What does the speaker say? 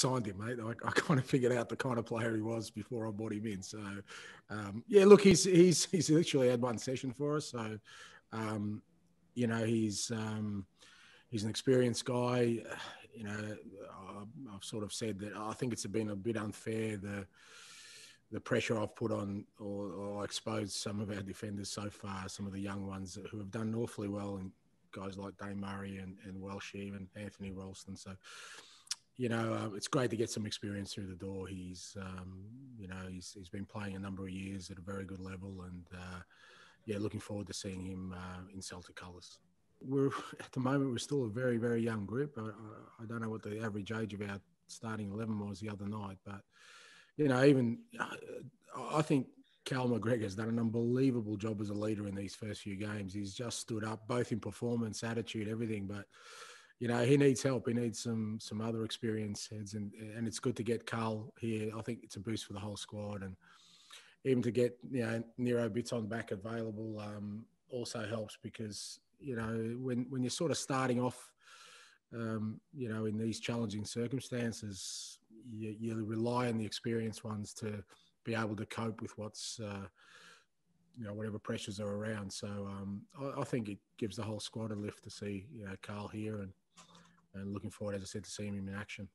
signed him, mate. I, I, kind of figured out the kind of player he was before I brought him in. So, um, yeah, look, he's he's he's literally had one session for us. So, um, you know, he's um, he's an experienced guy. You know, I've sort of said that I think it's been a bit unfair the the pressure I've put on or, or exposed some of our defenders so far, some of the young ones who have done awfully well, and guys like Dane Murray and, and Welsh even Anthony Ralston. So, you know, uh, it's great to get some experience through the door. He's, um, you know, he's, he's been playing a number of years at a very good level, and uh, yeah, looking forward to seeing him uh, in Celtic colours. We're at the moment we're still a very very young group. I, I, don't know what the average age of our starting eleven was the other night, but you know, even uh, I think Cal McGregor has done an unbelievable job as a leader in these first few games. He's just stood up, both in performance, attitude, everything, but you know, he needs help. He needs some some other experience heads, and and it's good to get Carl here. I think it's a boost for the whole squad, and even to get you know Nir Bitton back available um, also helps because you know when when you're sort of starting off, um, you know, in these challenging circumstances, you, you, rely on the experienced ones to be able to cope with what's uh, you know whatever pressures are around. So um, I, I, think it gives the whole squad a lift to see you know Carl here and and looking forward, as I said, to seeing him in action.